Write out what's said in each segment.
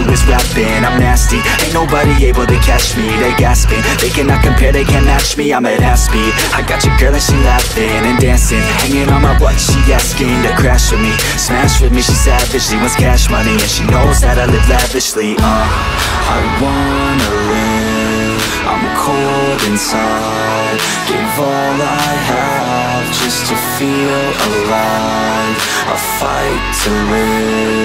who is rapping, I'm nasty. Ain't nobody able to catch me, they gasping. They cannot compare, they can't match me, I'm at half speed. I got your girl and she laughing and dancing. Hanging on my butt, she asking to crash with me. Smash with me, she savage, she wants cash money And she knows that I live lavishly, uh I wanna live, I'm cold inside. Give all I have just to feel alive. I fight to live,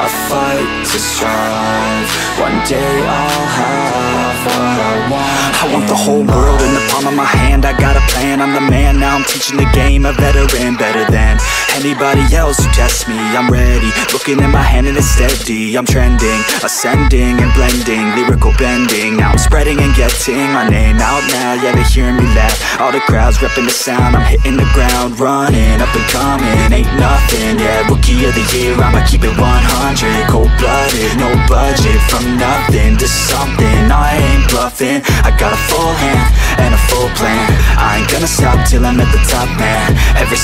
I fight to strive. One day I'll have what I want. I want the whole world in the palm of my hand. I got a plan, I'm the man. Now I'm teaching the game, a veteran Better than anybody else who tests me I'm ready, looking at my hand and it's steady. I'm trending, ascending and blending Lyrical bending, now I'm spreading and getting My name out now, yeah they hearing me laugh. All the crowds repping the sound. I'm hitting the ground, running, up and coming. Ain't nothing, yeah, rookie of the year. I'ma keep it 100, cold-blooded No budget, from nothing to something. I ain't bluffing, I got a full hand And a full plan. I ain't gonna stop till I'm at the top, man